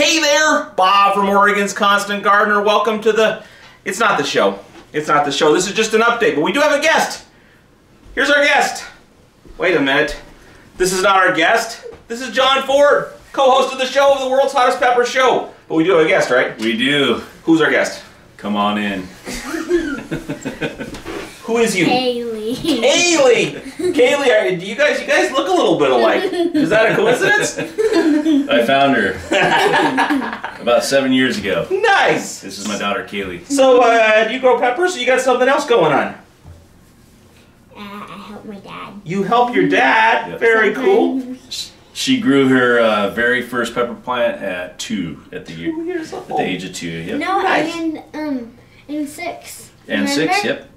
Hey there, Bob from Oregon's Constant Gardener. Welcome to the. It's not the show. It's not the show. This is just an update, but we do have a guest. Here's our guest. Wait a minute. This is not our guest. This is John Ford, co-host of the show of the World's Hottest Pepper Show. But we do have a guest, right? We do. Who's our guest? Come on in. Who is you? Haley. Haley. Kaylee, are, do you guys you guys look a little bit alike? Is that a coincidence? I found her about seven years ago. Nice. This is my daughter Kaylee. So, uh, do you grow peppers? Or you got something else going on? Uh, I help my dad. You help your dad. Yep. Very cool. She grew her uh, very first pepper plant at two, at the year, Two years at the age of two. Yep. No, Nice. and um, in six. And six. Yep.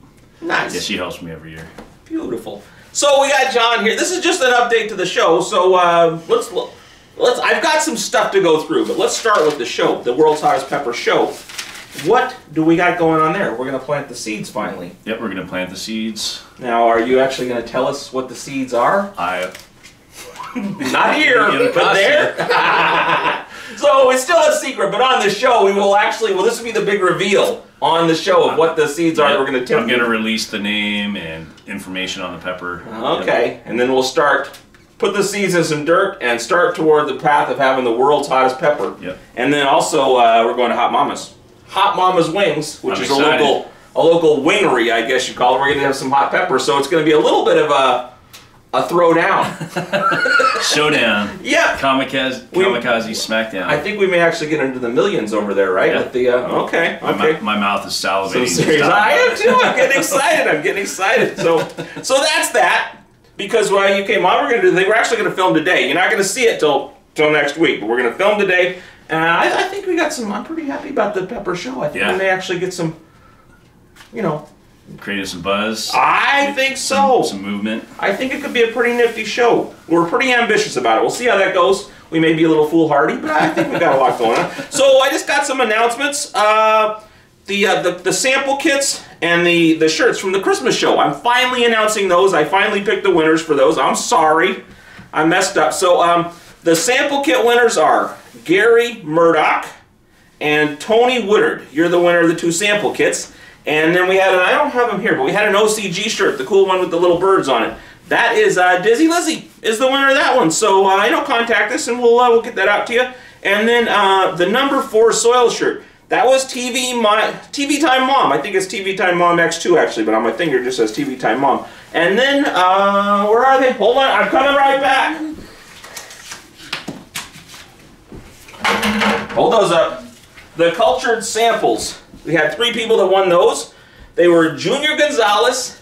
Nice. Yeah, she helps me every year. Beautiful. So we got John here. This is just an update to the show. So uh, let's look. Let's. I've got some stuff to go through, but let's start with the show, the World's Hottest Pepper Show. What do we got going on there? We're gonna plant the seeds finally. Yep, we're gonna plant the seeds. Now, are you actually gonna tell us what the seeds are? I Not here, but there. so it's still a secret, but on the show we will actually. Well, this will be the big reveal on the show of what the seeds are. that We're gonna tip. I'm gonna release the name and information on the pepper. Okay, and then we'll start, put the seeds in some dirt and start toward the path of having the world's hottest pepper. Yep. And then also, uh, we're going to Hot Mama's. Hot Mama's Wings, which I'm is excited. a local a local wingery, I guess you call it. We're going to have some hot pepper, so it's going to be a little bit of a a throwdown. Showdown. yep. Kamikaze, We- kamikaze smackdown. I think we may actually get into the millions over there, right? Yeah. With the uh, okay, my, okay. my mouth is salivating. just serious. I am too. I'm getting excited. I'm getting excited. So, so that's that. Because while you came on, we're gonna do. They were actually gonna film today. You're not gonna see it till till next week, but we're gonna film today. And I, I think we got some. I'm pretty happy about the Pepper Show. I think Yeah. we may actually get some. You know, Created some buzz. I think so. Some, some movement. I think it could be a pretty nifty show. We're pretty ambitious about it. We'll see how that goes. We may be a little foolhardy, but I think we got a lot going on. So I just got some announcements. Uh, the, uh, the the sample kits and the the shirts from the Christmas show. I'm finally announcing those. I finally picked the winners for those. I'm sorry, I messed up. So um, the sample kit winners are Gary Murdoch and Tony Woodard. You're the winner of the two sample kits. And then we had, an, I don't have them here, but we had an OCG shirt, the cool one with the little birds on it. That is uh, Dizzy Lizzy is the winner of that one. So uh, you know, contact us and we'll uh, we'll get that out to you. And then uh, the number four soil shirt. That was TV my TV Time Mom. I think it's TV Time Mom X2 actually, but on my finger it just says TV Time Mom. And then uh, where are they? Hold on, I'm coming right back. Hold those up. The cultured samples. We had three people that won those. They were Junior Gonzalez,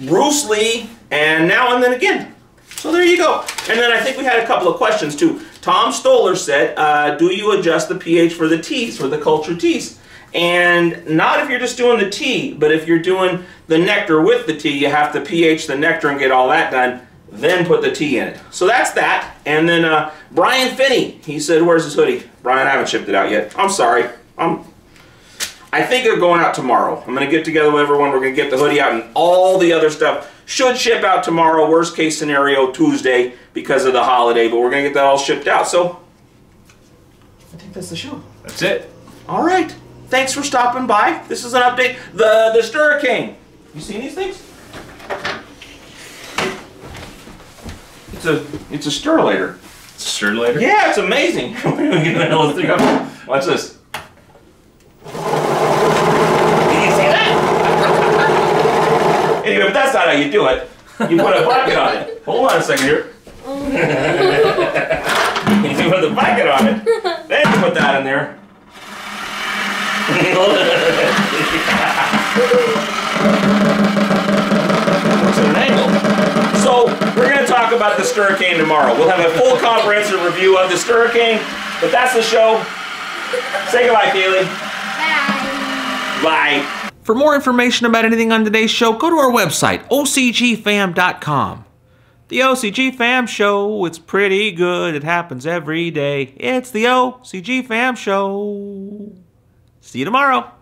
Bruce Lee, and now and then again. So there you go. And then I think we had a couple of questions too. Tom Stoller said, uh, do you adjust the pH for the teas, for the cultured teas? And not if you're just doing the tea, but if you're doing the nectar with the tea, you have to pH the nectar and get all that done, then put the tea in it. So that's that. And then uh, Brian Finney, he said, where's his hoodie? Brian, I haven't shipped it out yet. I'm sorry. I'm I think they're going out tomorrow. I'm going to get together with everyone. We're going to get the hoodie out and all the other stuff. Should ship out tomorrow. Worst case scenario, Tuesday because of the holiday. But we're going to get that all shipped out. So I think that's the show. That's it. All right. Thanks for stopping by. This is an update. The the Stirricane. You seen these things? It's a it's a Stirlator. Stirred later. Yeah, it's amazing. Let's think of- Watch this. Did you see that? anyway, but that's not how you do it. You put a bucket on it. Hold on a second here. you put the bucket on it. Then you put that in there. An. So we're going to talk about the Stirricane tomorrow. We'll have a full comprehensive review of the Stirricane, but that's the show. Say goodbye, Kaylee. Bye. Bye. For more information about anything on today's show, go to our website, ocgfam.com. The OCG Fam Show, it's pretty good. It happens every day. It's the OCG Fam Show. See you tomorrow.